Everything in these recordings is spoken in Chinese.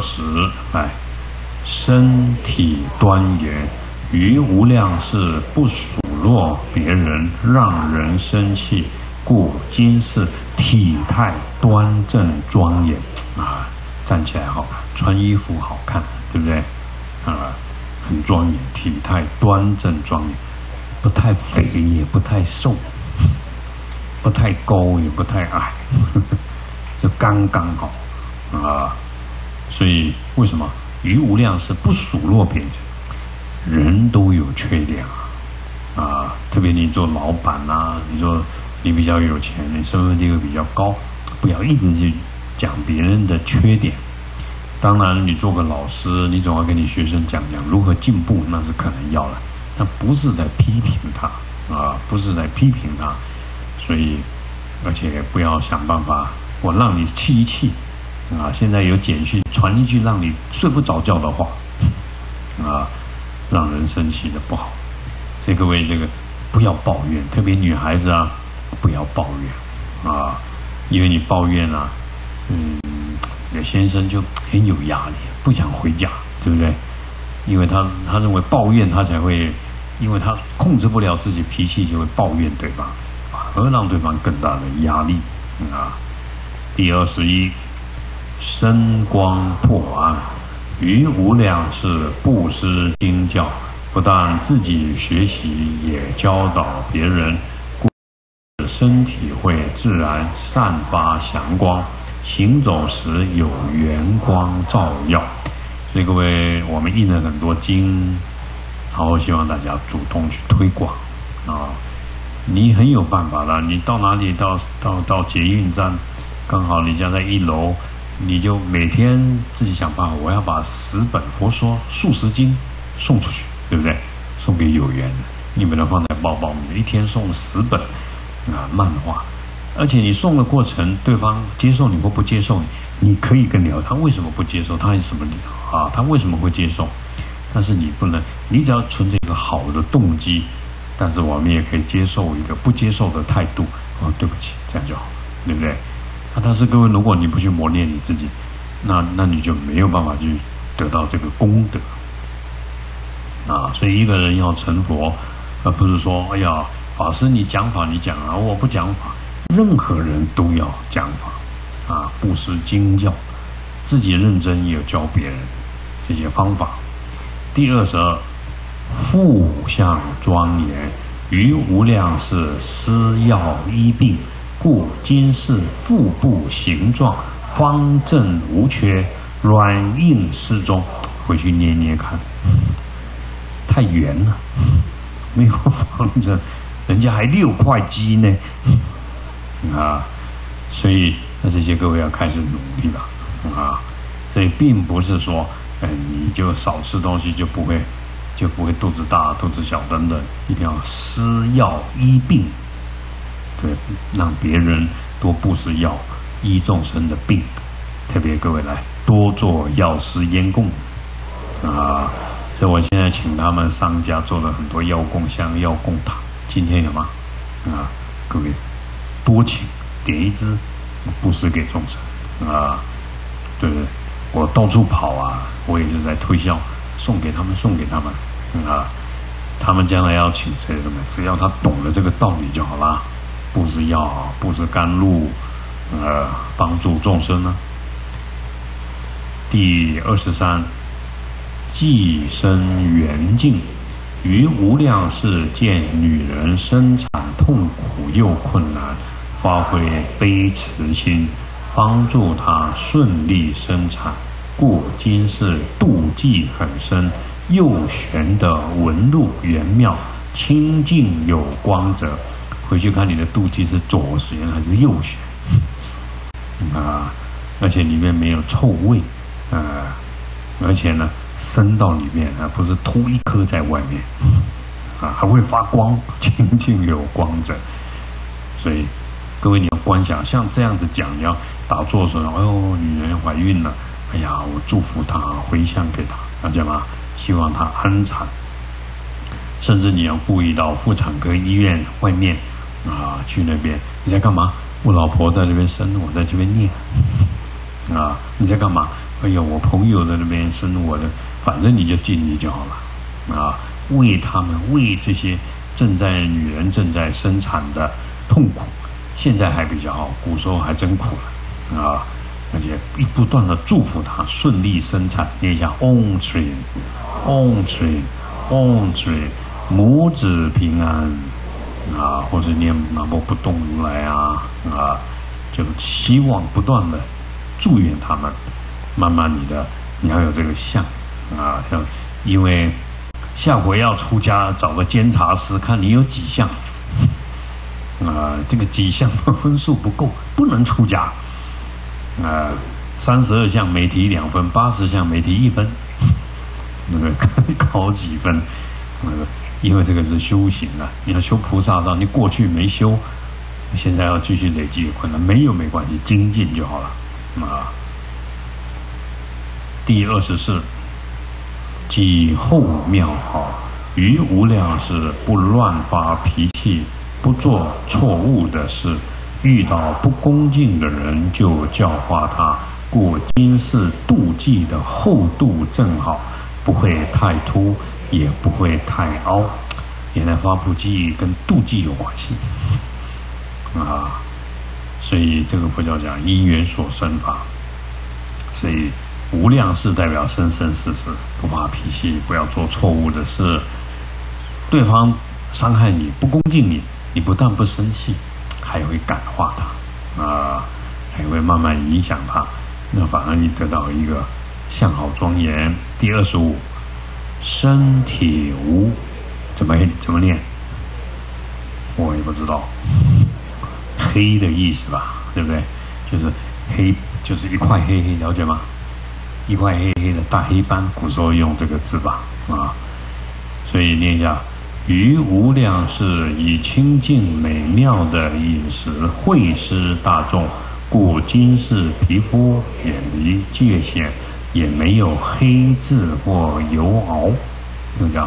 十，哎，身体端严，于无量是不数落别人，让人生气，故今世体态端正庄严啊，站起来好，穿衣服好看，对不对？啊，很庄严，体态端正庄严，不太肥也不太瘦，不太高也不太矮，就刚刚好啊。所以为什么于无量是不数落别人？人都有缺点啊，啊，特别你做老板呐，你说你比较有钱，你身份地位比较高，不要一直去讲别人的缺点。当然，你做个老师，你总要跟你学生讲讲如何进步，那是可能要的，但不是在批评他啊，不是在批评他。所以，而且不要想办法，我让你气一气。啊，现在有简讯传一句让你睡不着觉的话，啊，让人生气的不好。所以各位这个不要抱怨，特别女孩子啊，不要抱怨啊，因为你抱怨啊，嗯，你先生就很有压力，不想回家，对不对？因为他他认为抱怨他才会，因为他控制不了自己脾气，就会抱怨对方，而让对方更大的压力啊。第二十一。身光破暗，于无量世布施经教，不但自己学习，也教导别人，故身体会自然散发祥光，行走时有圆光照耀。所以各位，我们印了很多经，然后希望大家主动去推广啊！你很有办法的，你到哪里到到到捷运站，刚好你家在一楼。你就每天自己想办法，我要把十本佛说数十经送出去，对不对？送给有缘的，你把它放在包包里面，一天送十本啊漫画，而且你送的过程，对方接受你或不接受你，你可以跟聊他为什么不接受，他有什么理啊？他为什么会接受？但是你不能，你只要存着一个好的动机，但是我们也可以接受一个不接受的态度。哦，对不起，这样就好，对不对？但是各位，如果你不去磨练你自己，那那你就没有办法去得到这个功德啊！所以一个人要成佛，而不是说哎呀，法师你讲法你讲啊，我不讲法。任何人都要讲法啊，不失经教，自己认真也教别人这些方法。第二十二，腹相庄严，于无量世施药医病。故今世腹部形状方正无缺，软硬适中。回去捏捏看，太圆了，没有方正，人家还六块肌呢，啊！所以那这些各位要开始努力了，啊！所以并不是说，哎，你就少吃东西就不会就不会肚子大、肚子小等等，一定要施药医病。对，让别人多布施药医众生的病，特别各位来多做药师烟供啊！所以我现在请他们商家做了很多药供香、药供塔。今天有吗？啊，各位多请点一支布施给众生啊！对对，我到处跑啊，我也是在推销，送给他们，送给他们啊！他们将来要请谁什么？只要他懂了这个道理就好啦。布施药，布施甘露，呃，帮助众生呢。第二十三，寄生缘境，于无量世见女人生产痛苦又困难，发挥悲慈心，帮助她顺利生产，故今世妒忌很深，右旋的纹路圆妙，清净有光泽。回去看你的肚脐是左旋还是右旋啊？而且里面没有臭味啊，而且呢，伸到里面啊，不是凸一颗在外面啊，还会发光，清净有光泽。所以各位你要观想，像这样子讲，你要打坐的时候，哎呦，女人怀孕了，哎呀，我祝福她，回向给她，了解吗？希望她安产。甚至你要故意到妇产科医院外面。啊，去那边你在干嘛？我老婆在这边生，我在这边念。啊，你在干嘛？哎呀，我朋友在那边生我的，反正你就尽力就好了啊！为他们，为这些正在女人正在生产的痛苦，现在还比较好，古时候还真苦了啊！而且不断的祝福她顺利生产，念一下 on train，on train，on train，母子平安啊，或者念南无不动如来啊啊，就希望不断的祝愿他们。慢慢你的你要有这个相啊，像因为下回要出家，找个监察师看你有几项啊，这个几项分数不够，不能出家啊。三十二项每题两分，八十项每题一分，那个 考几分？那个因为这个是修行啊，你要修菩萨道，你过去没修，现在要继续累积困难，没有没关系，精进就好了啊。第二十四，己后妙好，于无量是不乱发脾气，不做错误的事，遇到不恭敬的人就教化他，故今世妒忌的厚度正好，不会太突，也不会太凹。原来发菩提跟妒忌有关系啊，所以这个佛教讲因缘所生法，所以。无量是代表生生世世，不发脾气，不要做错误的事。对方伤害你，不恭敬你，你不但不生气，还会感化他啊，还会慢慢影响他。那反而你得到一个相好庄严。第二十五，身体无怎么怎么念？我也不知道，黑的意思吧？对不对？就是黑，就是一块黑黑，了解吗？一块黑黑的大黑斑，古时候用这个字吧，啊，所以念一下：于无量世以清净美妙的饮食惠施大众，故今世皮肤远离界限，也没有黑痣或油熬，怎么讲？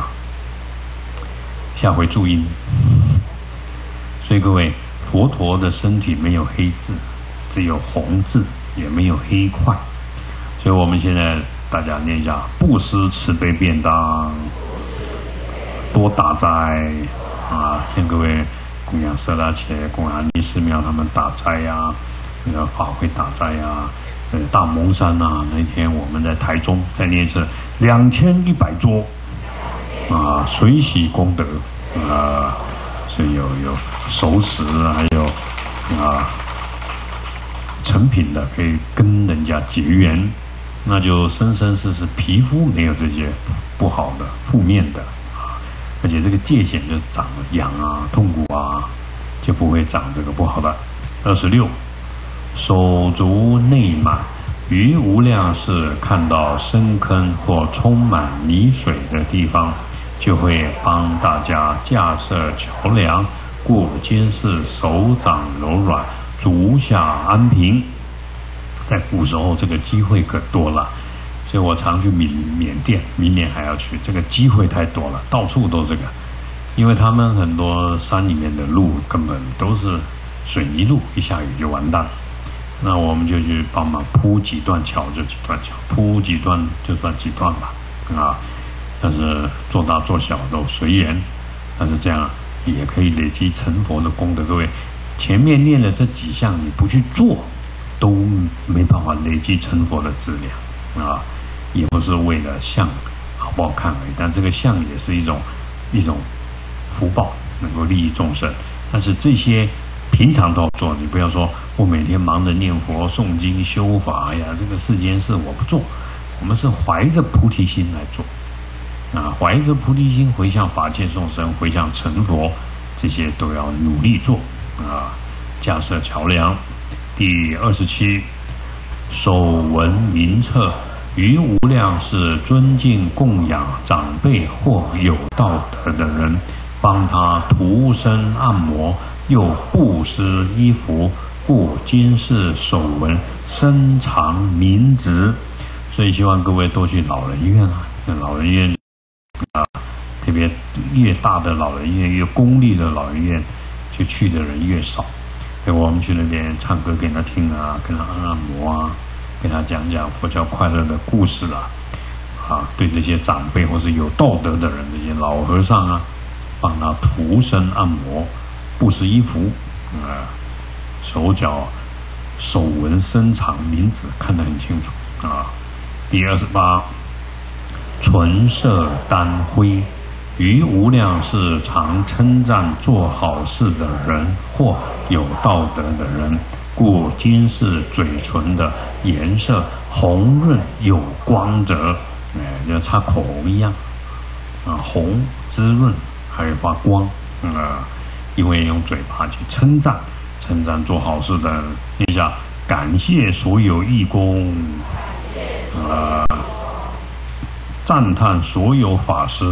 下回注意。所以各位，佛陀的身体没有黑痣，只有红痣，也没有黑块。所以我们现在大家念一下：布施慈悲便当，多打斋啊！向各位供养色拉切、供养尼寺庙他们打斋呀，那个法会打斋呀。呃，大蒙山呐，那天我们在台中在念是两千一百桌啊，水洗功德啊，所以有有熟食，还有啊成品的，可以跟人家结缘。那就生生世世皮肤没有这些不好的、负面的啊，而且这个界限就长痒啊、痛苦啊，就不会长这个不好的。二十六，手足内满，于无量世看到深坑或充满泥水的地方，就会帮大家架设桥梁，故今世手掌柔软，足下安平。在古时候，这个机会可多了，所以我常去缅缅甸，明年还要去。这个机会太多了，到处都这个，因为他们很多山里面的路根本都是水泥路，一下雨就完蛋了。那我们就去帮忙铺几段桥，就几段桥，铺几段就算几段吧，啊。但是做大做小都随缘，但是这样也可以累积成佛的功德。各位，前面念的这几项你不去做。都没办法累积成佛的质量啊，也不是为了相好不好看而已。但这个相也是一种一种福报，能够利益众生。但是这些平常都要做，你不要说我每天忙着念佛、诵经、修法呀，这个世间事我不做。我们是怀着菩提心来做啊，怀着菩提心回向法界众生，回向成佛，这些都要努力做啊，架设桥梁。第二十七，手闻名册，于无量是尊敬供养长辈或有道德的人，帮他涂身按摩，又布施衣服，不今世所闻深藏名职。所以希望各位多去老人院啊，老人院啊，特别越大的老人院，越公立的老人院，就去的人越少。我们去那边唱歌给他听啊，给他按按摩啊，给他讲讲佛教快乐的故事啊，啊，对这些长辈或是有道德的人，这些老和尚啊，帮他涂身按摩，布施衣服，啊，手脚手纹身长名字看得很清楚啊。第二十八，唇色丹灰。于无量世常称赞做好事的人或有道德的人，故今世嘴唇的颜色红润有光泽，哎，就擦口红一样，啊，红滋润还有发光，啊，因为用嘴巴去称赞，称赞做好事的，一下感谢所有义工，啊。赞叹所有法师，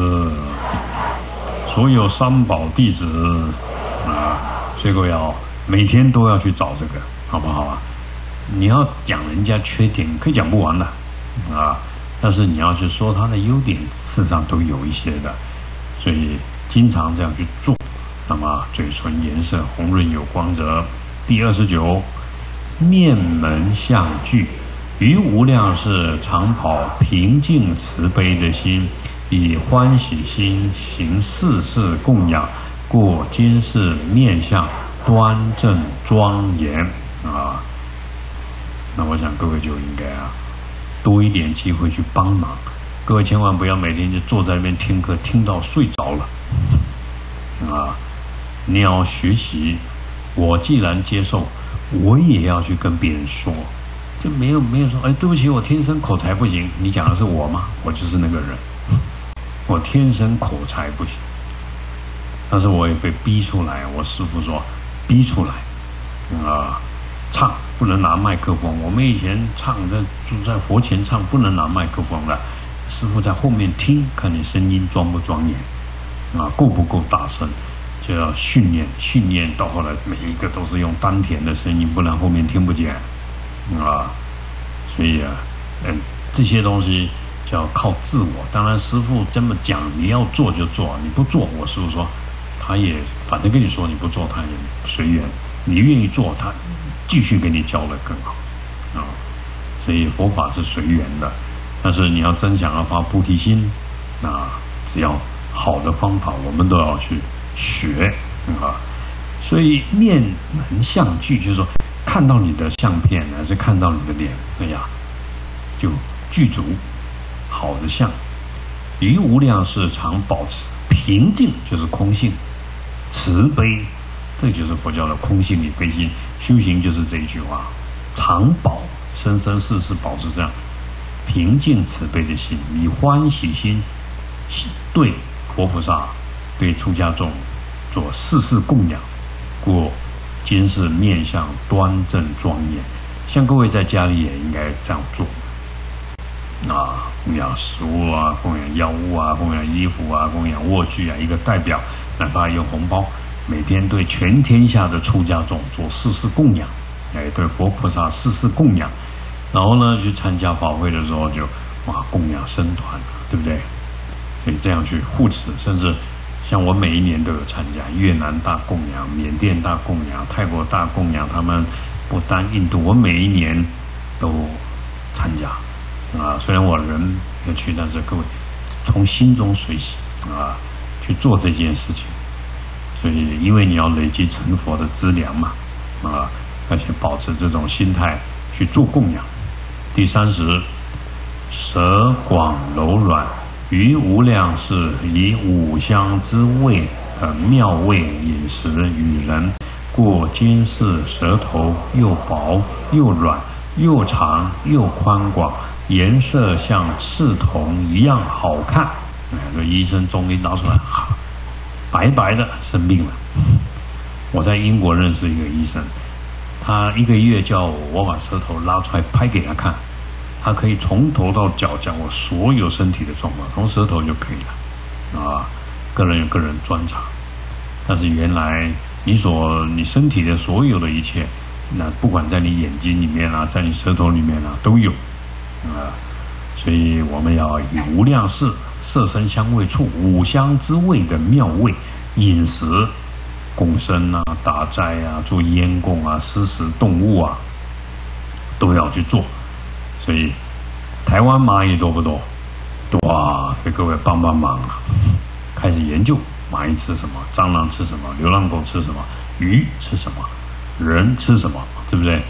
所有三宝弟子啊，所以各位要每天都要去找这个，好不好啊？你要讲人家缺点，可以讲不完的啊。但是你要去说他的优点，事实上都有一些的，所以经常这样去做。那么嘴唇颜色红润有光泽。第二十九，面门相聚。于无量世常跑平静慈悲的心，以欢喜心行世事供养，故今世面相端正庄严啊。那我想各位就应该啊，多一点机会去帮忙。各位千万不要每天就坐在那边听课，听到睡着了啊！你要学习，我既然接受，我也要去跟别人说。就没有没有说，哎，对不起，我天生口才不行。你讲的是我吗？我就是那个人，我天生口才不行，但是我也被逼出来。我师傅说，逼出来啊，唱不能拿麦克风。我们以前唱在就在佛前唱，不能拿麦克风的。师傅在后面听，看你声音庄不庄严啊，够不够大声，就要训练训练。到后来，每一个都是用丹田的声音，不然后面听不见。啊，所以啊，嗯，这些东西就要靠自我。当然，师傅这么讲，你要做就做，你不做，我师傅说，他也反正跟你说你不做，他也随缘。你愿意做，他继续给你教的更好啊。所以佛法是随缘的，但是你要真想要发菩提心，那只要好的方法，我们都要去学啊。所以面门相聚，就是说。看到你的相片，还是看到你的脸，哎呀，就具足好的相。于无量世常保持平静，就是空性；慈悲，这就是佛教的空性与悲心。修行就是这一句话：常保生生世世保持这样平静慈悲的心，以欢喜心对佛菩萨、对出家众做世事供养，故。今世面相端正庄严，像各位在家里也应该这样做。啊，供养食物啊，供养药物啊，供养衣服啊，供养卧具啊，一个代表，哪怕用红包，每天对全天下的出家众做世事供养，哎，对佛菩萨世事供养，然后呢，去参加法会的时候就哇供养僧团，对不对？可以这样去护持，甚至。像我每一年都有参加越南大供养、缅甸大供养、泰国大供养，他们不单印度，我每一年都参加啊。虽然我人要去，但是各位从心中随喜啊去做这件事情。所以，因为你要累积成佛的资粮嘛啊，而且保持这种心态去做供养。第三十，舌广柔软。于无量世以五香之味的妙味饮食与人，故今世舌头又薄又软又长又宽广，颜色像赤铜一样好看。哎，这医生终于拿出来，白白的生病了。我在英国认识一个医生，他一个月叫我我把舌头拉出来拍给他看。他可以从头到脚讲我所有身体的状况，从舌头就可以了，啊，个人有个人专长，但是原来你所你身体的所有的一切，那不管在你眼睛里面啊，在你舌头里面啊，都有，啊，所以我们要以无量世色身香味触五香之味的妙味饮食供生啊、打斋啊、做烟供啊、施食动物啊，都要去做。所以台湾蚂蚁多不多？多啊！所以各位帮帮忙啊！开始研究蚂蚁吃什么，蟑螂吃什么，流浪狗吃什么，鱼吃什么，人吃什么，对不对？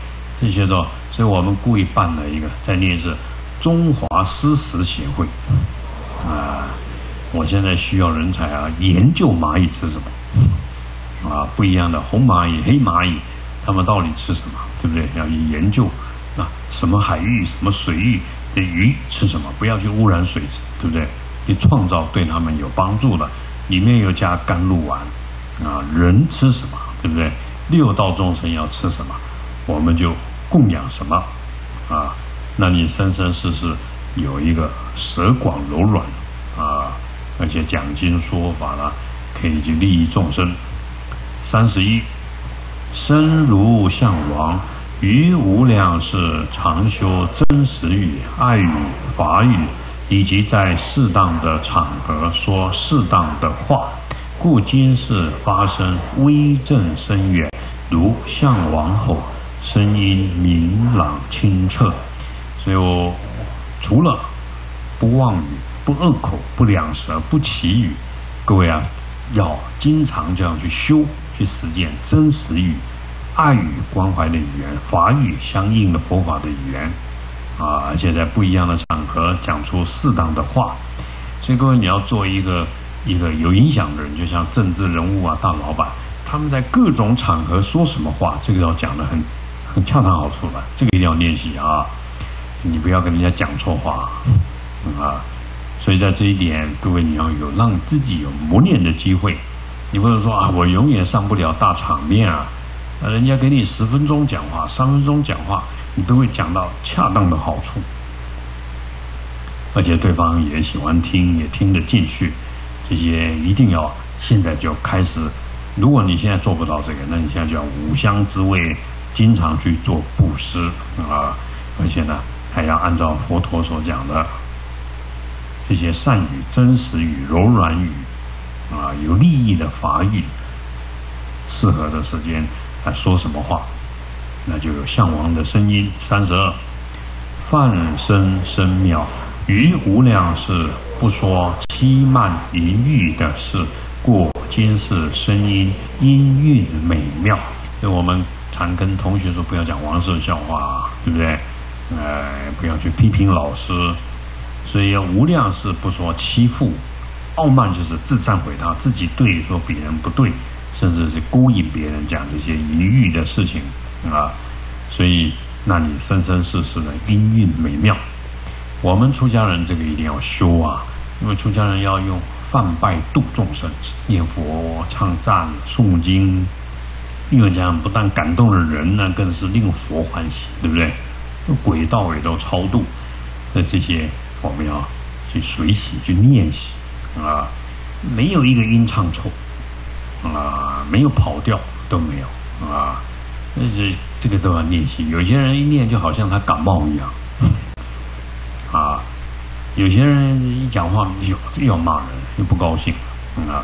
这些都，所以我们故意办了一个，在念是中华诗史协会啊。我现在需要人才啊，研究蚂蚁吃什么啊，不一样的红蚂蚁、黑蚂蚁，它们到底吃什么，对不对？要研究啊，什么海域、什么水域的鱼吃什么，不要去污染水质，对不对？你创造对他们有帮助的，里面又加甘露丸啊，人吃什么，对不对？六道众生要吃什么，我们就供养什么啊。那你生生世世有一个舌广柔软啊。而且讲经说法呢，可以去利益众生。三十一，身如象王，于无量是常修真实语、爱语、法语，以及在适当的场合说适当的话，故今世发生威震深远，如象王吼，声音明朗清澈。所以我除了不妄语。不恶口，不两舌，不绮语。各位啊，要经常这样去修，去实践真实语、爱与、关怀的语言，法语相应的佛法的语言啊，而且在不一样的场合讲出适当的话。所以各位，你要做一个一个有影响的人，就像政治人物啊、大老板，他们在各种场合说什么话，这个要讲的很很恰当好处的，这个一定要练习啊！你不要跟人家讲错话啊。所以在这一点，各位你要有让自己有磨练的机会。你不能说啊，我永远上不了大场面啊。人家给你十分钟讲话，三分钟讲话，你都会讲到恰当的好处，而且对方也喜欢听，也听得进去。这些一定要现在就开始。如果你现在做不到这个，那你现在就要五香之味，经常去做布施啊，而且呢，还要按照佛陀所讲的。这些善语、真实语、柔软语，啊，有利益的法语，适合的时间说什么话，那就有向王的声音。三十二，梵声声妙，于无量世不说欺慢淫欲的事，故今世声音音韵美妙。所以我们常跟同学说，不要讲黄色笑话，对不对？呃，不要去批评老师。所以无量是不说欺负，傲慢就是自忏悔他自己对说别人不对，甚至是勾引别人讲这些淫欲的事情啊。所以那你生生世世的音韵美妙。我们出家人这个一定要修啊，因为出家人要用泛拜度众生，念佛、唱赞、诵经，因为这样不但感动了人呢，更是令佛欢喜，对不对？鬼道也都超度，那这些。我们要去随喜，去练习啊！没有一个音唱错啊，没有跑调都没有啊！那这这个都要练习。有些人一练就好像他感冒一样啊！有些人一讲话又又要骂人，又不高兴啊！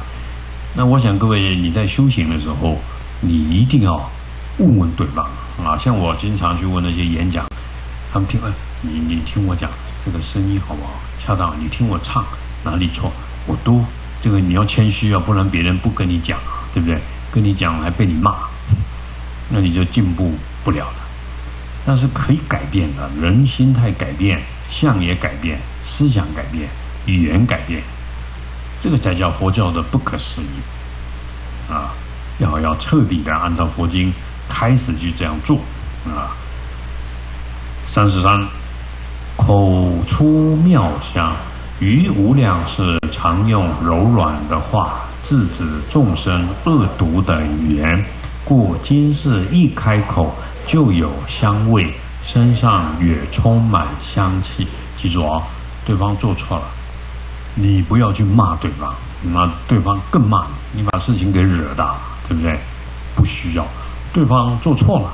那我想各位你在修行的时候，你一定要问问对方啊！像我经常去问那些演讲，他们听，你你听我讲。这个声音好不好？恰当？你听我唱哪里错？我都这个你要谦虚啊，不然别人不跟你讲，对不对？跟你讲还被你骂，那你就进步不了了。但是可以改变的，人心态改变，相也改变，思想改变，语言改变，这个才叫佛教的不可思议啊！要要彻底的按照佛经开始去这样做啊。三十三。口出妙香，于无量世常用柔软的话制止众生恶毒的语言，故今世一开口就有香味，身上也充满香气。记住啊，对方做错了，你不要去骂对方，那对方更骂你，你把事情给惹大了，对不对？不需要，对方做错了，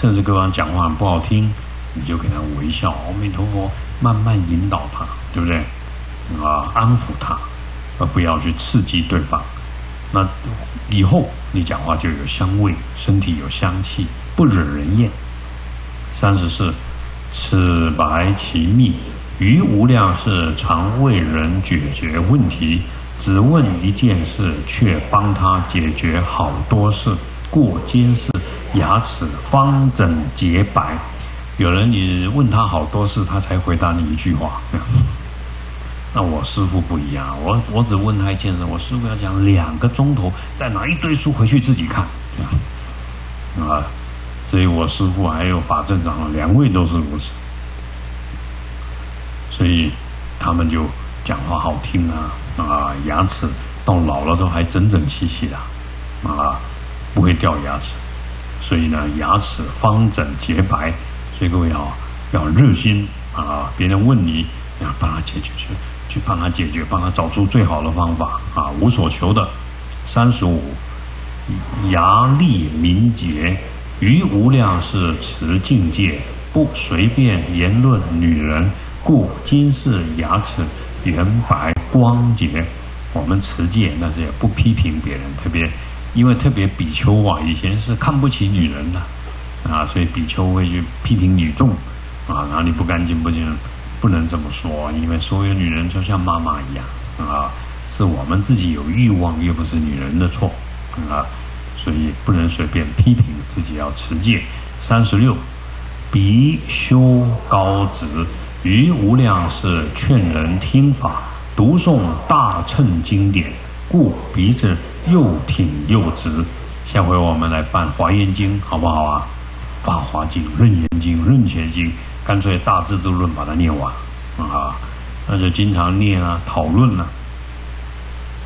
甚至对方讲话不好听。你就给他微笑，阿弥陀佛，慢慢引导他，对不对？啊，安抚他，而不要去刺激对方。那以后你讲话就有香味，身体有香气，不惹人厌。三十四，此白其密。于无量是常为人解决问题，只问一件事，却帮他解决好多事。故今世牙齿方整洁白。有人你问他好多事，他才回答你一句话。那我师傅不一样，我我只问他一件事，我师傅要讲两个钟头，再拿一堆书回去自己看。啊，所以我师傅还有法正长老两位都是如此。所以他们就讲话好听啊啊，牙齿到老了都还整整齐齐的啊，不会掉牙齿。所以呢，牙齿方整洁白。所以各位要要热心啊，别人问你，要帮他解决去，去帮他解决，帮他找出最好的方法啊，无所求的。三十五，牙利明洁，于无量是持境界，不随便言论女人。故今世牙齿圆白光洁，我们持戒，但是也不批评别人。特别因为特别比丘啊，以前是看不起女人的啊，所以比丘会去批评女众啊，哪里不干净不净，不能这么说，因为所有女人就像妈妈一样啊，是我们自己有欲望，又不是女人的错啊，所以不能随便批评自己要持戒。三十六，比修高直。于无量是劝人听法，读诵大乘经典，故鼻子又挺又直。下回我们来办华严经，好不好啊？法华经、楞严经、楞伽经，干脆大智度论把它念完啊！那就经常念啊，讨论啊。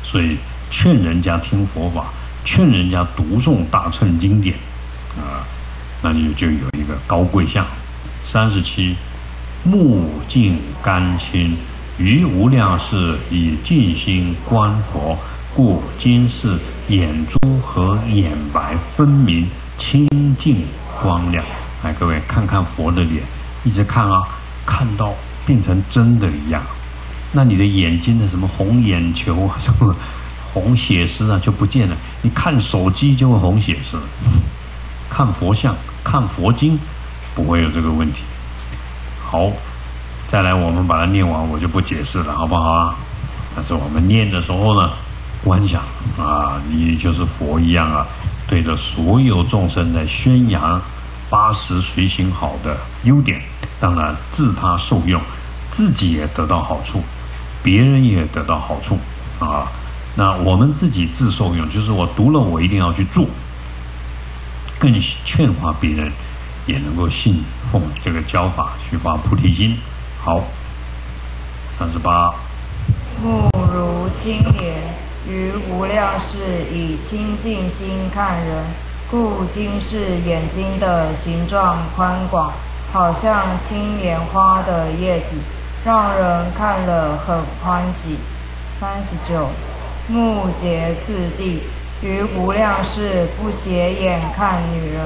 所以劝人家听佛法，劝人家读诵大乘经典啊，那你就有一个高贵相。三十七。目净甘清，于无量世以净心观佛，故今世眼珠和眼白分明清净光亮。来，各位看看佛的脸，一直看啊，看到变成真的一样。那你的眼睛的什么红眼球啊，什么红血丝啊就不见了。你看手机就会红血丝，看佛像、看佛经不会有这个问题。好，再来，我们把它念完，我就不解释了，好不好啊？但是我们念的时候呢，观想啊，你就是佛一样啊，对着所有众生在宣扬八十随行好的优点，当然自他受用，自己也得到好处，别人也得到好处啊。那我们自己自受用，就是我读了，我一定要去做，更劝化别人。也能够信奉这个教法去发菩提心。好，三十八。目如青莲，于无量世以清净心看人，故今世眼睛的形状宽广，好像青莲花的叶子，让人看了很欢喜。三十九。目结次第，于无量世不斜眼看女人。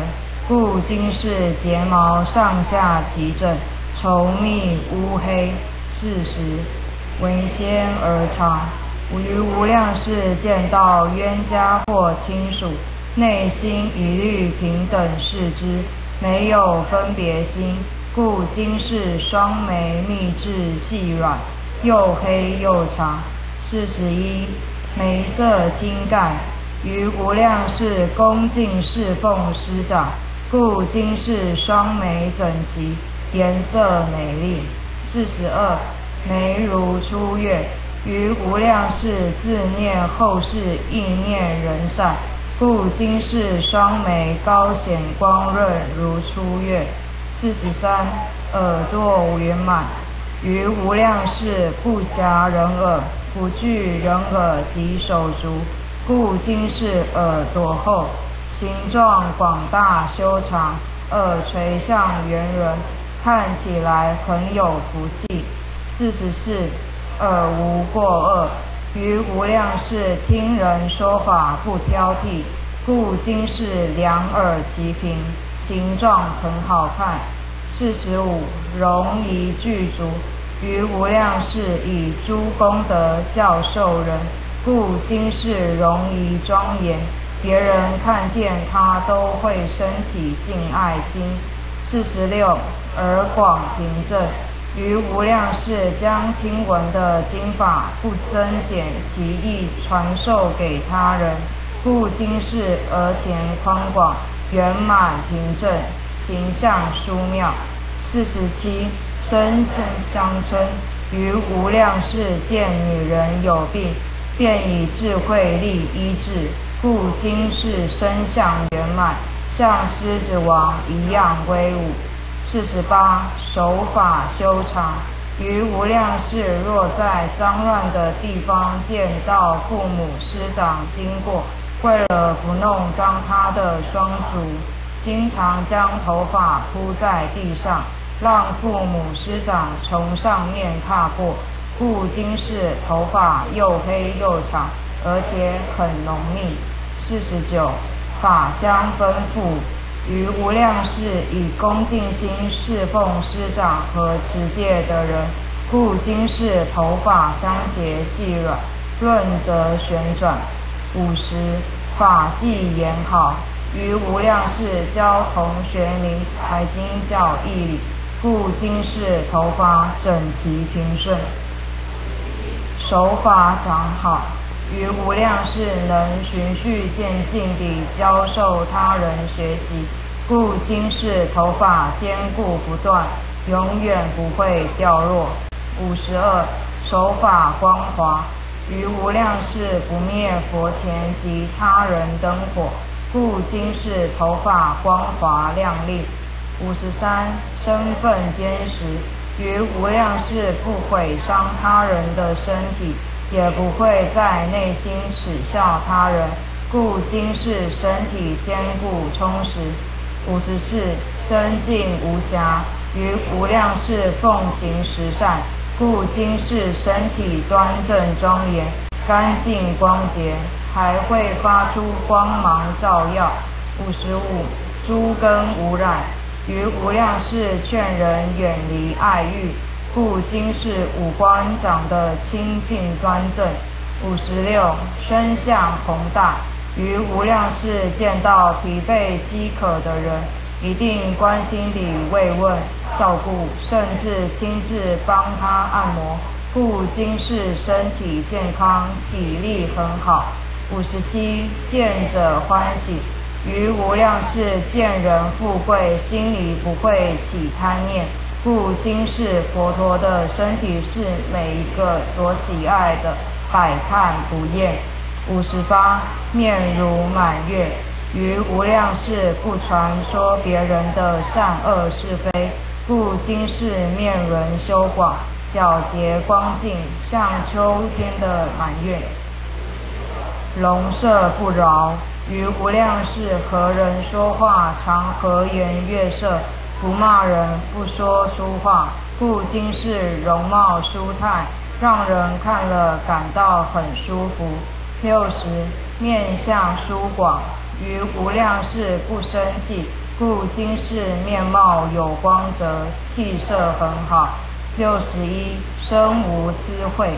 故今世睫毛上下齐整，稠密乌黑，四十为仙而长。于无量世见到冤家或亲属，内心一律平等视之，没有分别心。故今世双眉密致细软，又黑又长。四十一眉色清淡，于无量世恭敬侍奉师长。故今世双眉整齐，颜色美丽。四十二，眉如初月，于无量世自念后世意念人善，故今世双眉高显光润如初月。四十三，耳朵圆满，于无量世不夹人耳，不惧人耳及手足，故今世耳朵厚。形状广大修长，耳垂向圆润，看起来很有福气。四十四，耳无过恶，于无量世听人说法不挑剔，故今世两耳齐平，形状很好看。四十五，容仪具足，于无量世以诸功德教授人，故今世容仪庄严。别人看见他都会升起敬爱心。四十六，而广平正。于无量世将听闻的经法不增减其意传授给他人，故今世而前宽广圆满平正，形象殊妙。四十七生生相称，于无量世见女人有病，便以智慧力医治，故今世身相圆满，像狮子王一样威武。四十八守法修长，于无量世，若在脏乱的地方见到父母师长经过，为了不弄脏他的双足，经常将头发铺在地上，让父母师长从上面踏过，故今世头发又黑又长，而且很浓密。四十九法相丰富。于无量世以恭敬心侍奉师长和持戒的人，故今世头发相结细软，润泽旋转。五十法纪严好，于无量世教同学明排经教义理，故今世头发整齐平顺，手法长好，于无量世能循序渐进地教授他人学习。故今世头发坚固不断，永远不会掉落。五十二手法光滑，于无量世不灭佛前及他人灯火，故今世头发光滑亮丽。五十三身份坚实，于无量世不毁伤他人的身体，也不会在内心耻笑他人，故今世身体坚固充实。五十四身净无瑕，于无量世奉行十善，故今世身体端正庄严、干净光洁，还会发出光芒照耀。五十五诸根无染，于无量世劝人远离爱欲，故今世五官长得清净端正。五十六身相宏大。于无量世见到疲惫饥渴的人，一定关心地慰问、照顾，甚至亲自帮他按摩，故今世身体健康，体力很好。五十七见者欢喜，于无量世见人富贵，心里不会起贪念，故今世佛陀的身体是每一个所喜爱的，百看不厌。五十八面如满月，于无量世不传说别人的善恶是非，故今世面轮修广，皎洁光净，像秋天的满月。龙色不饶，于无量世和人说话常和颜悦色，不骂人，不说粗话，故今世容貌舒泰，让人看了感到很舒服。六十面相疏广，于无量世不生气，故今世面貌有光泽，气色很好。六十一身无滋秽，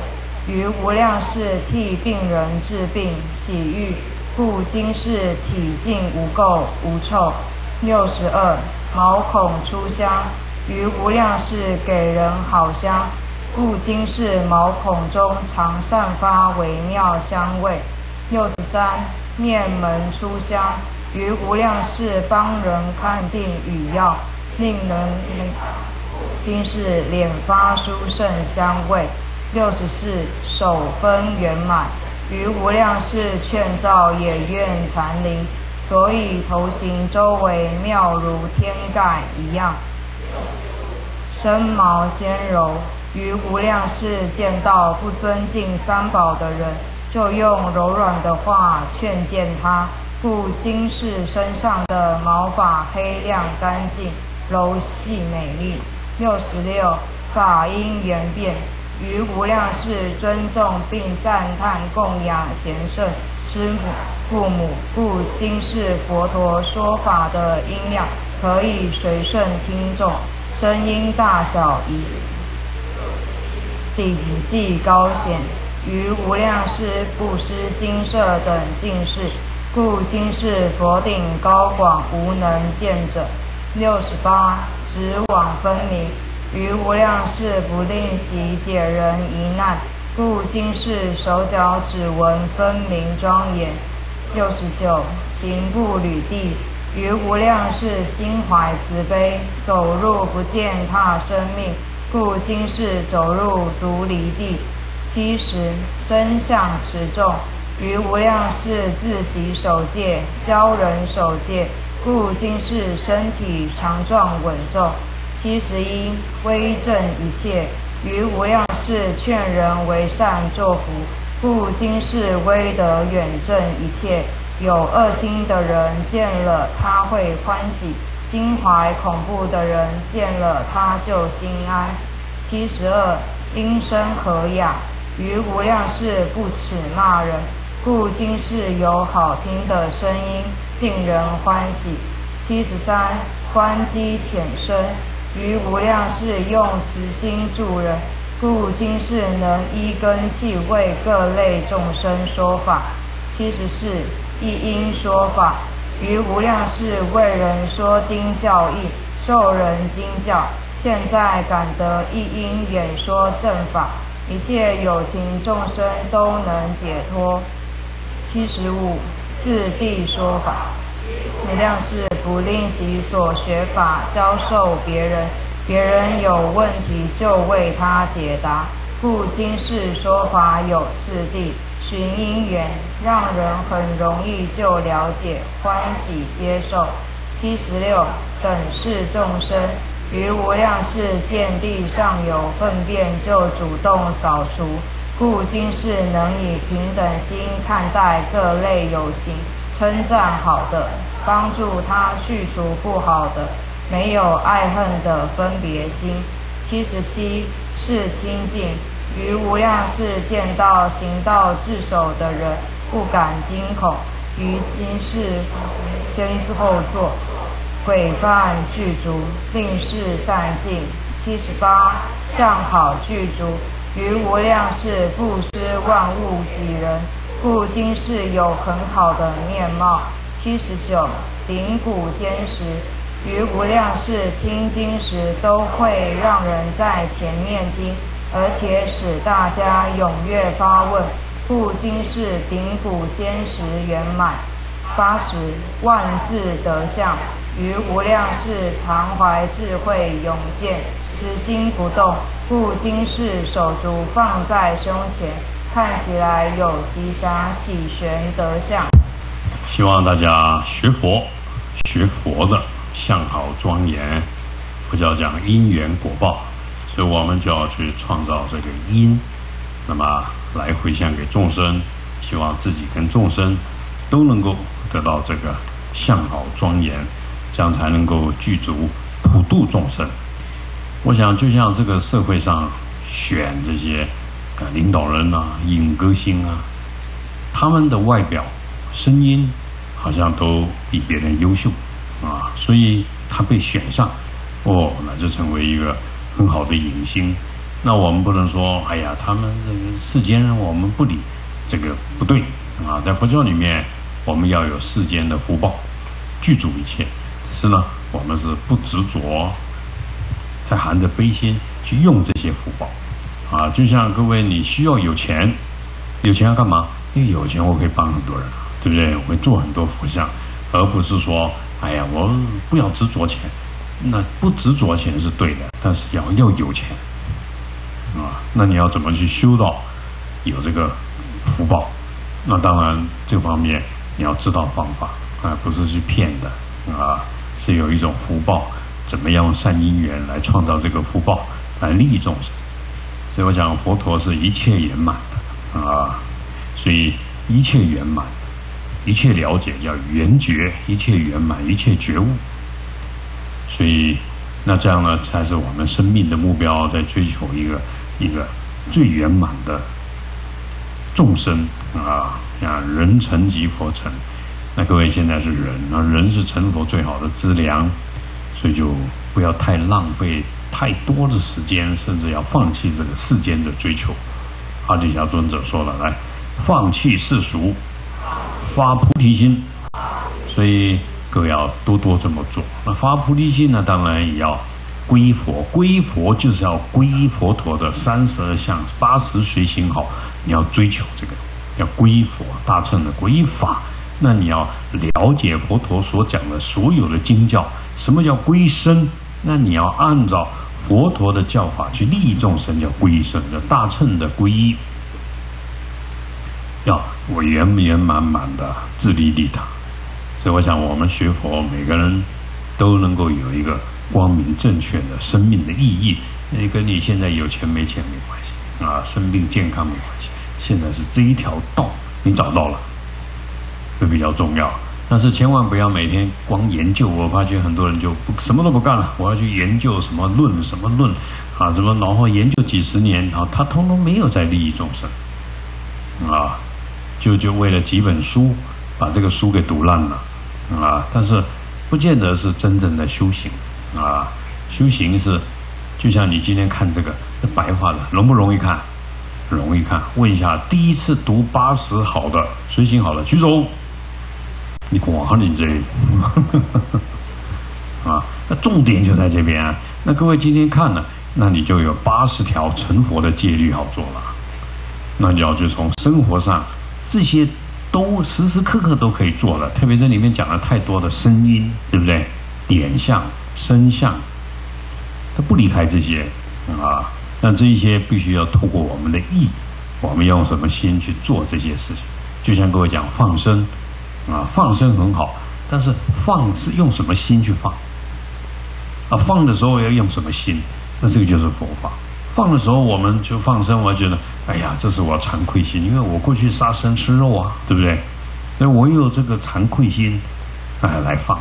于无量世替病人治病洗浴，故今世体净无垢无臭。六十二毛孔出香，于无量世给人好香。故今世毛孔中常散发微妙香味。六十三面门出香，于无量世帮人看病与药，令人今世脸发殊胜香味。六十四手分圆满，于无量世劝造也愿禅林，所以头形周围妙如天盖一样。身毛纤柔。于无量世见到不尊敬三宝的人，就用柔软的话劝谏他，故今世身上的毛发黑亮干净、柔细美丽。六十六法因缘变，于无量世尊重并赞叹供养贤圣师母、父母，故今世佛陀说法的音量可以随顺听众，声音大小以。顶际高显，于无量世布施金色等尽事，故今世佛顶高广无能见者。六十八直往分明。于无量世不令习解人疑难，故今世手脚指纹分明庄严。六十九，行步履地，于无量世心怀慈悲，走入不践踏生命，故今世走入独离地。七十，身相持重，于无量世自己守戒，教人守戒，故今世身体强壮稳重。七十一，威震一切，于无量世劝人为善作福，故今世威德远震一切。有恶心的人见了他会欢喜，心怀恐怖的人见了他就心安。七十二，音声和雅，于无量世不耻骂人，故今世有好听的声音，令人欢喜。七十三，观机浅深。于无量世用慈心助人，故今世能依根器为各类众生说法。七十四，一因说法，于无量世为人说经教义，受人经教。现在感得一因演说正法，一切有情众生都能解脱。七十五，四谛说法。无量是不吝惜所学法教授别人，别人有问题就为他解答，故今世说法有次第，寻因缘，让人很容易就了解，欢喜接受。七十六等世众生，于无量世见地上有粪便就主动扫除，故今世能以平等心看待各类有情，称赞好的。帮助他去除不好的，没有爱恨的分别心。七十七是清净，于无量世见到行道自守的人，不敢惊恐。于今世先后作，鬼犯具足，令世善尽。七十八向好具足，于无量世不施万物己人，故今世有很好的面貌。七十九，顶骨坚实，于无量世听经时，都会让人在前面听，而且使大家踊跃发问，故今世顶骨坚实圆满。八十，万智德相，于无量世常怀智慧永健，此心不动，故今世手足放在胸前，看起来有吉祥喜玄德相。希望大家学佛，学佛的相好庄严。佛教讲因缘果报，所以我们就要去创造这个因，那么来回向给众生，希望自己跟众生都能够得到这个相好庄严，这样才能够具足普度众生。我想，就像这个社会上选这些领导人啊、影歌星啊，他们的外表、声音。好像都比别人优秀啊，所以他被选上，哦，那就成为一个很好的影星。那我们不能说，哎呀，他们这个世间人我们不理，这个不对啊。在佛教里面，我们要有世间的福报，具足一切。只是呢，我们是不执着，在含着悲心去用这些福报啊。就像各位，你需要有钱，有钱要干嘛？因为有钱我可以帮很多人。对不对？我会做很多福相，而不是说，哎呀，我不要执着钱。那不执着钱是对的，但是要要有钱，啊，那你要怎么去修到有这个福报？那当然，这方面你要知道方法啊，不是去骗的啊，是有一种福报，怎么样善因缘来创造这个福报，来利益众生。所以我讲佛陀是一切圆满的啊，所以一切圆满。一切了解要圆觉，一切圆满，一切觉悟。所以，那这样呢，才是我们生命的目标，在追求一个一个最圆满的众生啊！像人成即佛成。那各位现在是人，那人是成佛最好的资粮，所以就不要太浪费太多的时间，甚至要放弃这个世间的追求。阿底峡尊者说了：“来，放弃世俗。”发菩提心，所以各位要多多这么做。那发菩提心呢，当然也要皈佛，皈佛就是要皈依佛陀的三十二相、八十随行好，你要追求这个，要皈依佛，大乘的皈依法，那你要了解佛陀所讲的所有的经教。什么叫皈身？那你要按照佛陀的教法去利益众生，叫皈依，圣，叫大乘的皈依。要我圆圆满满的自利利他，所以我想我们学佛，每个人都能够有一个光明正确的生命的意义。那跟你现在有钱没钱没关系啊，生病健康没关系。现在是这一条道你找到了，这比较重要。但是千万不要每天光研究，我发觉很多人就不什么都不干了，我要去研究什么论什么论啊，什么然后研究几十年啊，他通通没有在利益众生啊。就就为了几本书，把这个书给读烂了，啊！但是不见得是真正的修行，啊！修行是就像你今天看这个，是白话的，容不容易看？容易看。问一下，第一次读八十好的随行好的举手。你管你这，啊！那重点就在这边。那各位今天看了，那你就有八十条成佛的戒律好做了。那你要就从生活上。这些都时时刻刻都可以做了，特别这里面讲了太多的声音，对不对？点相、声相，它不离开这些啊。那这一些必须要透过我们的意，我们用什么心去做这些事情？就像各位讲放生啊，放生很好，但是放是用什么心去放？啊，放的时候要用什么心？那这个就是佛法。放的时候我们就放生，我觉得，哎呀，这是我惭愧心，因为我过去杀生吃肉啊，对不对？那我有这个惭愧心，哎，来放。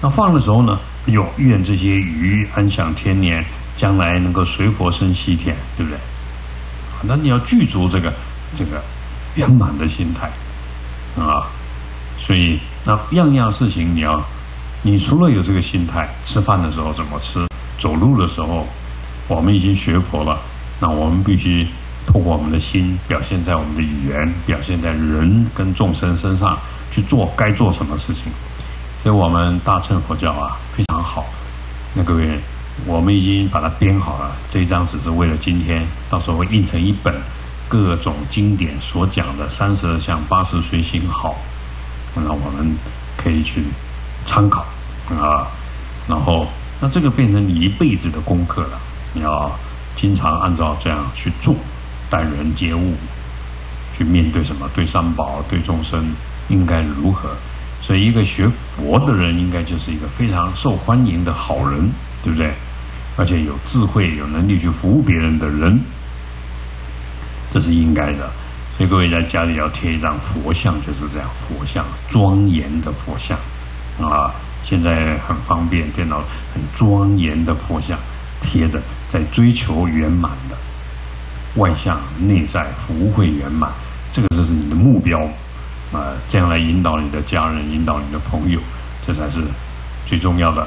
那放的时候呢，有愿这些鱼安享天年，将来能够随佛生西天，对不对？那你要具足这个这个圆满的心态啊，所以那样样事情你要，你除了有这个心态，吃饭的时候怎么吃，走路的时候。我们已经学佛了，那我们必须通过我们的心表现在我们的语言，表现在人跟众生身上去做该做什么事情。所以我们大乘佛教啊非常好。那各位，我们已经把它编好了，这一张只是为了今天，到时候会印成一本各种经典所讲的三十二相八十随行好，那我们可以去参考啊。然后，那这个变成你一辈子的功课了。你要经常按照这样去做，待人接物，去面对什么？对三宝，对众生，应该如何？所以，一个学佛的人，应该就是一个非常受欢迎的好人，对不对？而且有智慧、有能力去服务别人的人，这是应该的。所以，各位在家里要贴一张佛像，就是这样，佛像庄严的佛像啊！现在很方便，电脑很庄严的佛像贴着。在追求圆满的外向内在福慧圆满，这个就是你的目标啊！这样来引导你的家人，引导你的朋友，这才是最重要的。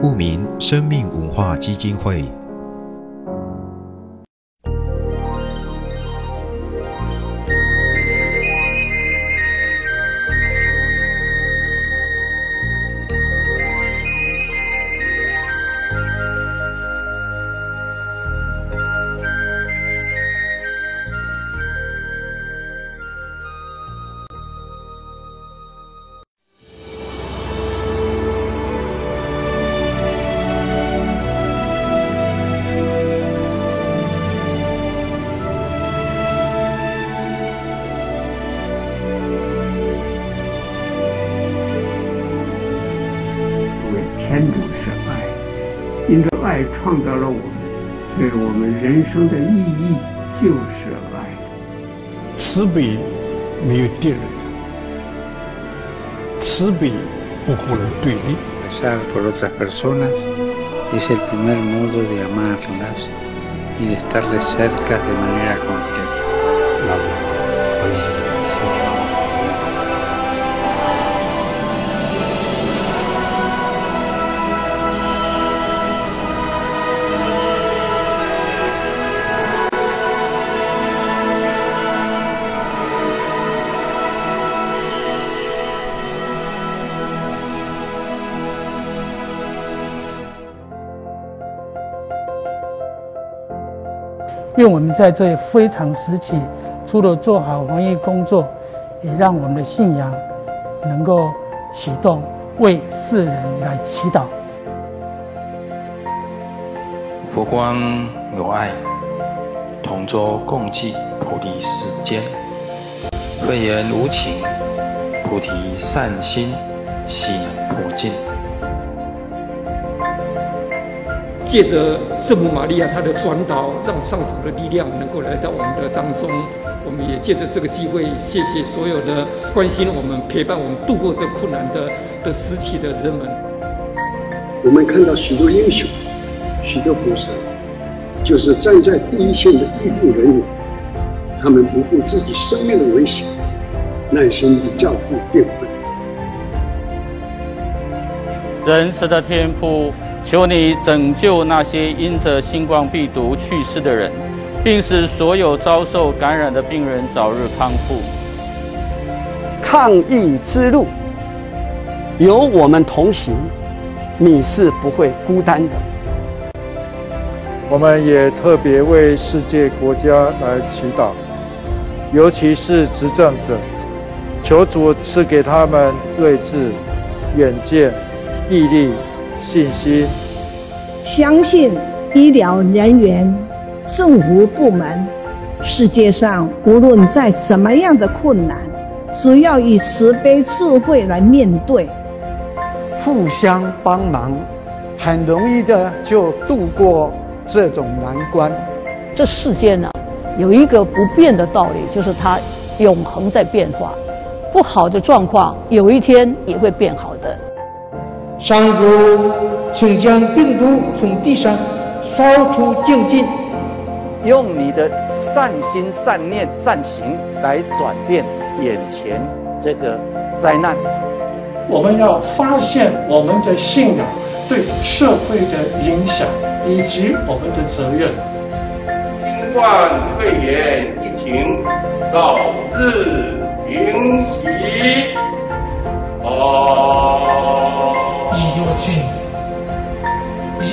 户名：生命文化基金会。爱创造了我们，所以我们人生的意义就是爱。慈悲没有敌人，慈悲不和人对立。Rezar por otras personas es el primer modo de amarlas y de estarles cerca de manera completa. 愿我们在这非常时期，除了做好防疫工作，也让我们的信仰能够启动，为世人来祈祷。佛光有爱，同舟共济，普利世间。慧眼无情，菩提善心，悉能破尽。借着圣母玛利亚她的转导，让上主的力量能够来到我们的当中。我们也借着这个机会，谢谢所有的关心我们、陪伴我们度过这困难的的时期的人们。我们看到许多英雄、许多菩萨，就是站在第一线的医护人员，他们不顾自己生命的危险，耐心地照顾病患。仁慈的天父。求你拯救那些因着新冠病毒去世的人，并使所有遭受感染的病人早日康复。抗疫之路有我们同行，你是不会孤单的。我们也特别为世界国家来祈祷，尤其是执政者，求主赐给他们睿智、远见、毅力。信心，相信医疗人员、政府部门，世界上无论在怎么样的困难，只要以慈悲智慧来面对，互相帮忙，很容易的就度过这种难关。这世间呢，有一个不变的道理，就是它永恒在变化，不好的状况有一天也会变好的。上主，请将病毒从地上扫除净尽，用你的善心、善念、善行来转变眼前这个灾难。我们要发现我们的信仰对社会的影响，以及我们的责任。新冠肺炎疫情早日平息。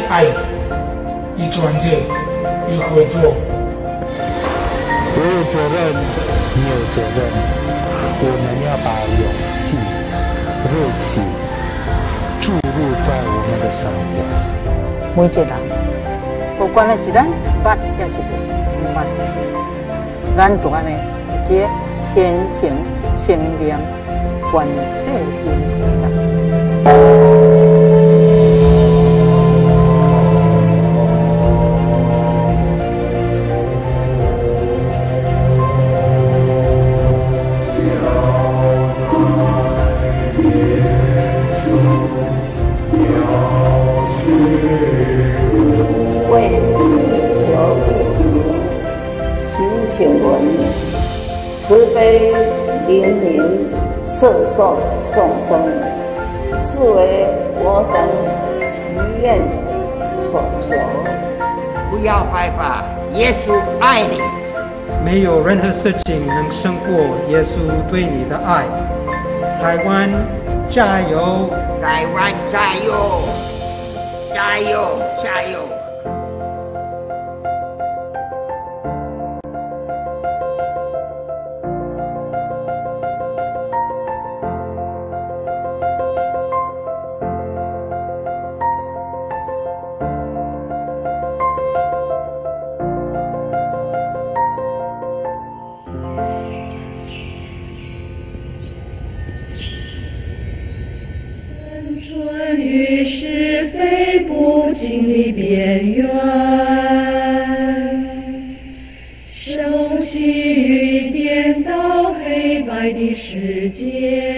爱、与团结、与合作。我有责任，你有责任，我们要把勇气、热情注入在我们的生活。每一个人，不管是咱捌也是不捌，咱都安尼一个虔诚、清廉、观世音菩摄受众生，是为我等祈愿所求。不要害怕，耶稣爱你。没有任何事情能胜过耶稣对你的爱。台湾加油！台湾加油！加油！加油！的世界，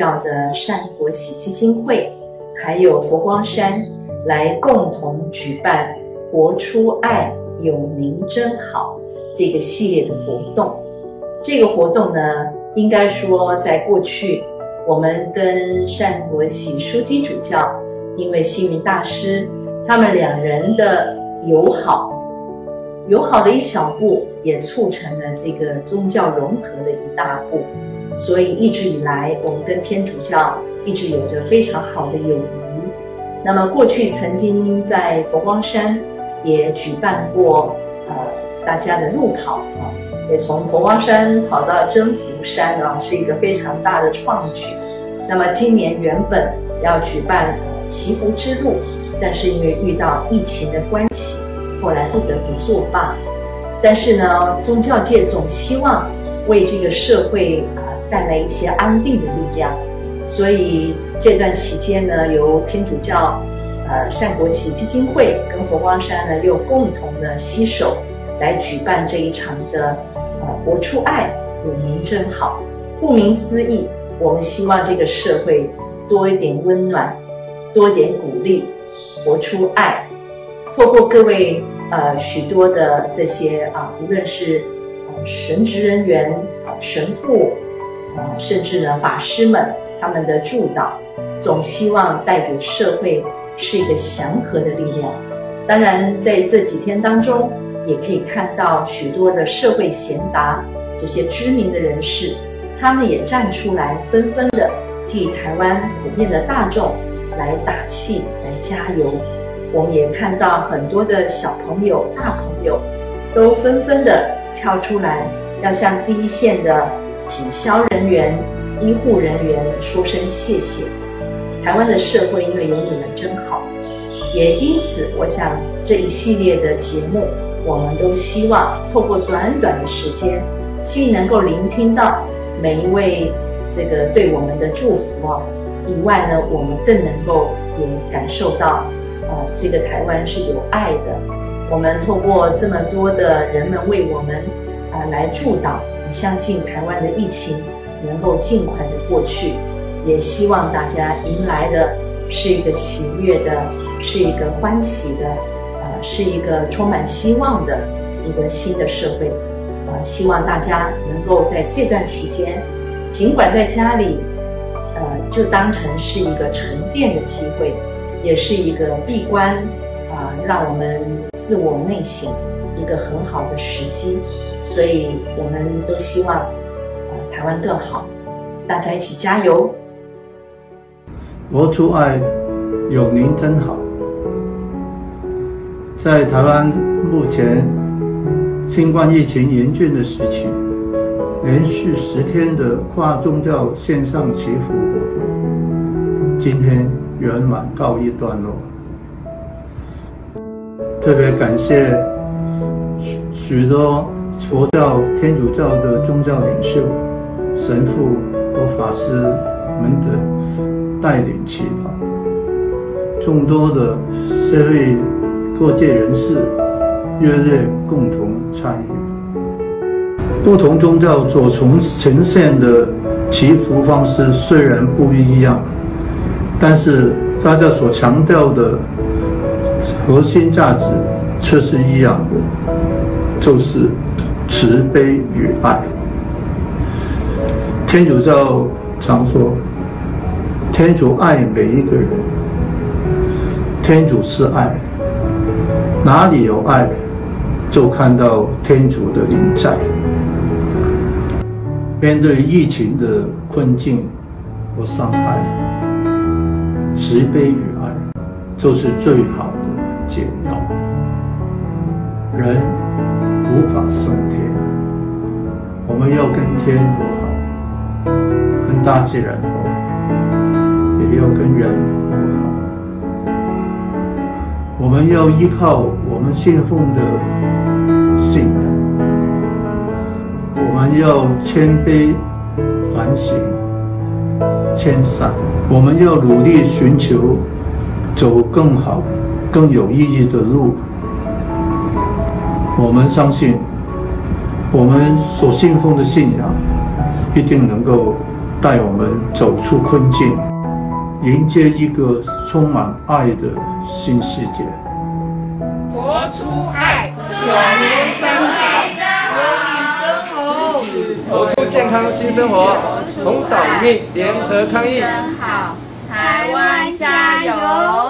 教的善国喜基金会，还有佛光山来共同举办“活出爱，有您真好”这个系列的活动。这个活动呢，应该说在过去，我们跟善国喜枢机主教，因为星云大师他们两人的友好，友好的一小步，也促成了这个宗教融合的一大步。所以一直以来，我们跟天主教一直有着非常好的友谊。那么过去曾经在佛光山也举办过呃大家的路跑啊，也从佛光山跑到征服山啊，是一个非常大的创举。那么今年原本要举办祈福之路，但是因为遇到疫情的关系，后来不得不作罢。但是呢，宗教界总希望为这个社会。带来一些安定的力量，所以这段期间呢，由天主教呃善国喜基金会跟佛光山呢又共同的携手来举办这一场的呃活出爱，有您真好。顾名思义，我们希望这个社会多一点温暖，多一点鼓励，活出爱。透过各位呃许多的这些啊，无论是神职人员、神父。啊，甚至呢，法师们他们的助导，总希望带给社会是一个祥和的力量。当然，在这几天当中，也可以看到许多的社会贤达，这些知名的人士，他们也站出来，纷纷的替台湾普遍的大众来打气、来加油。我们也看到很多的小朋友、大朋友，都纷纷的跳出来，要向第一线的。警消人员、医护人员说声谢谢。台湾的社会因为有你们真好，也因此，我想这一系列的节目，我们都希望透过短短的时间，既能够聆听到每一位这个对我们的祝福啊，以外呢，我们更能够也感受到，呃，这个台湾是有爱的。我们透过这么多的人们为我们啊来助祷。相信台湾的疫情能够尽快的过去，也希望大家迎来的是一个喜悦的，是一个欢喜的，呃，是一个充满希望的一个新的社会。呃，希望大家能够在这段期间，尽管在家里，呃，就当成是一个沉淀的机会，也是一个闭关啊，让我们自我内省一个很好的时机。所以，我们都希望，呃，台湾更好，大家一起加油。活出爱，有您真好。在台湾目前新冠疫情严峻的时期，连续十天的跨宗教线上祈福活动，今天圆满告一段落。特别感谢许许多。佛教、天主教的宗教领袖、神父和法师们的带领祈祷，众多的社会各界人士热烈共同参与。不同宗教所从呈现的祈福方式虽然不一样，但是大家所强调的核心价值却是一样的，就是。慈悲与爱，天主教常说，天主爱每一个人，天主是爱，哪里有爱，就看到天主的临在。面对疫情的困境和伤害，慈悲与爱就是最好的解药。人无法升天，我们要跟天和好，跟大自然和好，也要跟人和好。我们要依靠我们信奉的信仰。我们要谦卑、反省、谦善。我们要努力寻求走更好、更有意义的路。我们相信，我们所信奉的信仰一定能够带我们走出困境，迎接一个充满爱的新世界。活出爱，所年生好，活出健康新生活，同岛民联合抗疫。真好，台湾加油！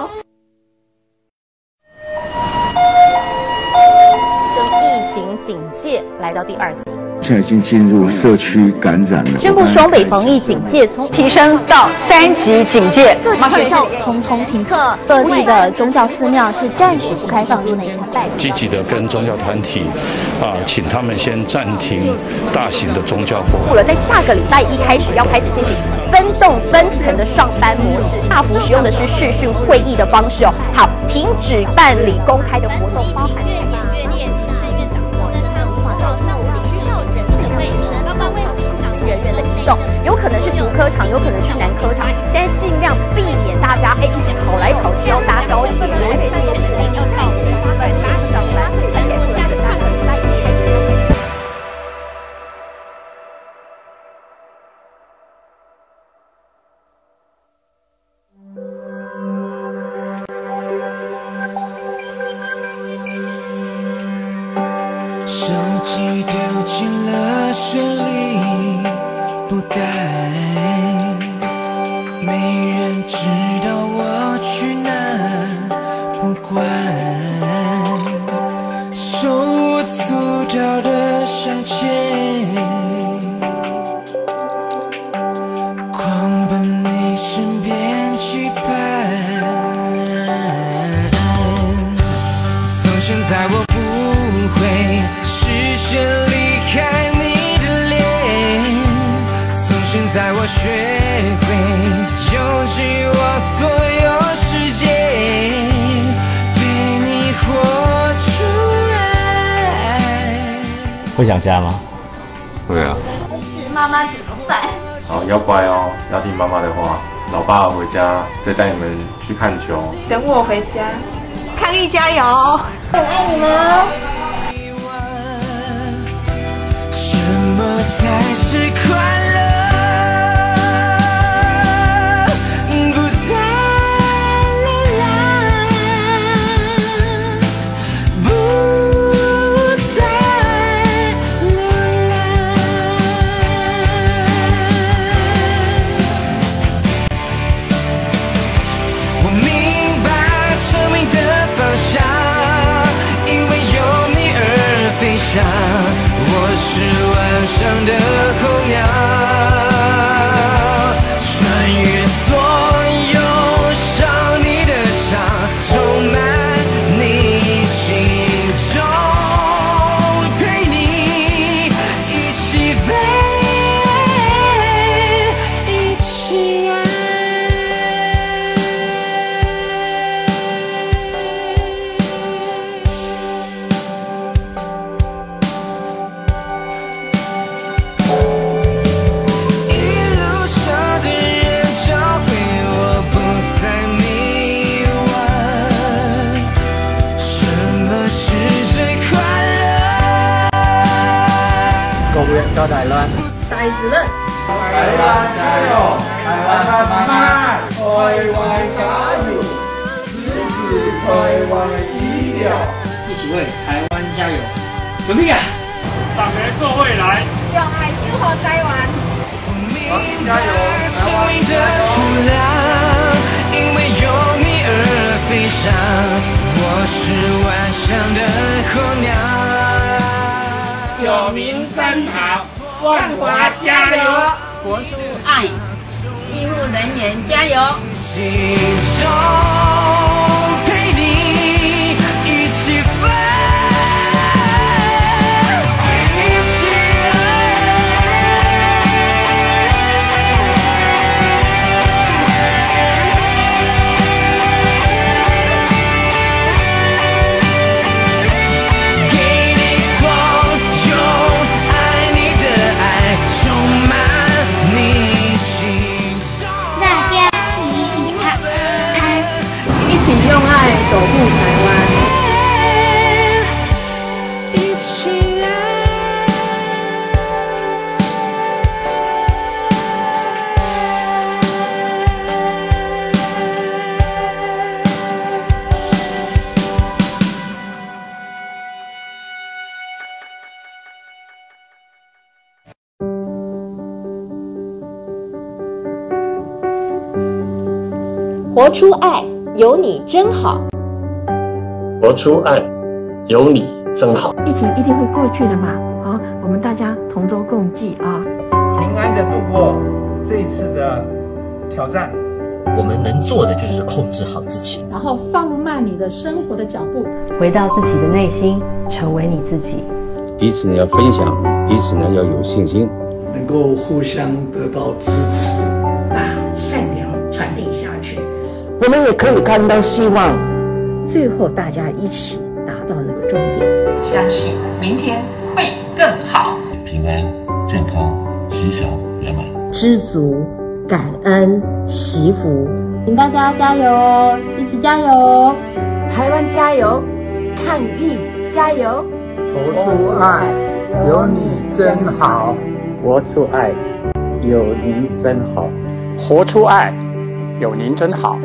情警戒来到第二级，现在已经进入社区感染了。宣布双北防疫警戒从提升到三级警戒，各级学校通通停课，各地的宗教寺庙是暂时不开放入内参拜。积极的跟宗教团体啊，请他们先暂停大型的宗教活动。了，在下个礼拜一开始要开始进行分栋分层的上班模式，大幅使用的是视讯会议的方式哦。好，停止办理公开的活动，包含。有可能是主科场，有可能是男科场。现在尽量避免大家哎一直跑来跑去，要搭高铁，有一些节日要在新外面上班，而且没人知道我去哪，不管，手舞足蹈的向前，会想家吗？对啊。妈妈煮的饭？好，要乖哦，要听妈妈的话。老爸回家再带你们去看球。等我回家，康毅加油！很爱你们哦。塞子们，台湾加油！台湾慢慢，台湾加油！支持台湾的医疗，一起为台湾加油！革命啊！大家做未来。用爱守护台湾。加油！台湾加油！因为有你而飞翔，我是万象的候鸟。有名真好，万华加油！活出爱，医护人员加油！活出爱。有你真好，活出爱，有你真好。疫情一定会过去的嘛？好，我们大家同舟共济啊，平安的度过这一次的挑战。我们能做的就是控制好自己，然后放慢你的生活的脚步，回到自己的内心，成为你自己。彼此呢要分享，彼此呢要有信心，能够互相得到支持，我们也可以看到希望，最后大家一起达到那个终点。相信明天会更好，平安、健康、吉祥、圆满，知足、感恩、祈福，请大家加油哦，一起加油！台湾加油，抗疫加油！活出爱，有你真好！活出爱，有您真好！活出爱，有您真好！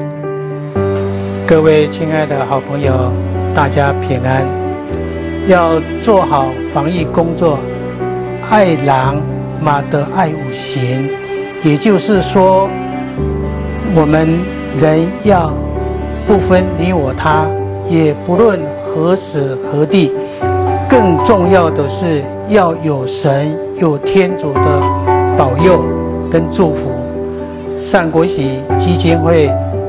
各位亲爱的好朋友，大家平安！要做好防疫工作，爱狼马的爱五行，也就是说，我们人要不分你我他，也不论何时何地，更重要的是要有神有天主的保佑跟祝福。善国喜基金会。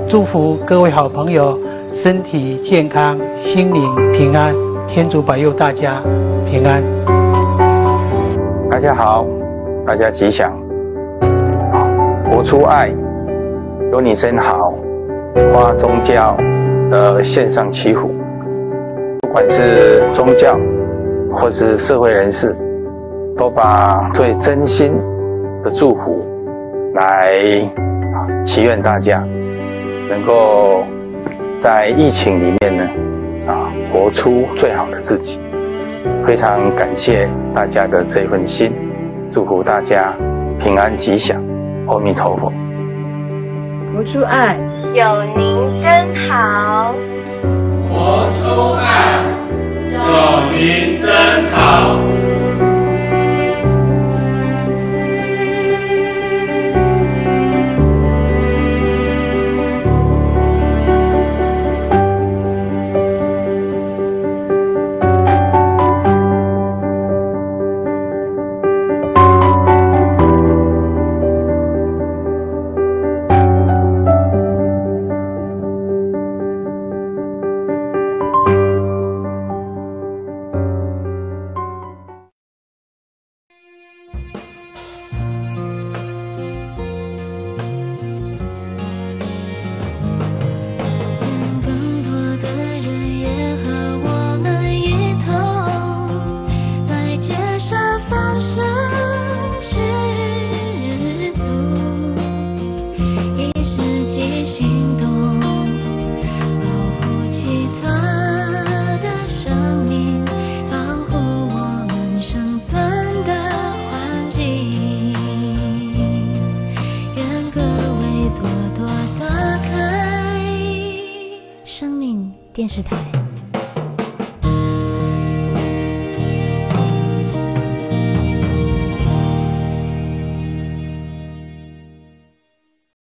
祝福各位好朋友身体健康，心灵平安，天主保佑大家平安。大家好，大家吉祥。活出爱，有你真好。花宗教的线上祈福，不管是宗教或是社会人士，都把最真心的祝福来祈愿大家。能够在疫情里面呢，啊，活出最好的自己。非常感谢大家的这份心，祝福大家平安吉祥，阿弥陀佛。活出爱，有您真好。活出爱，有您真好。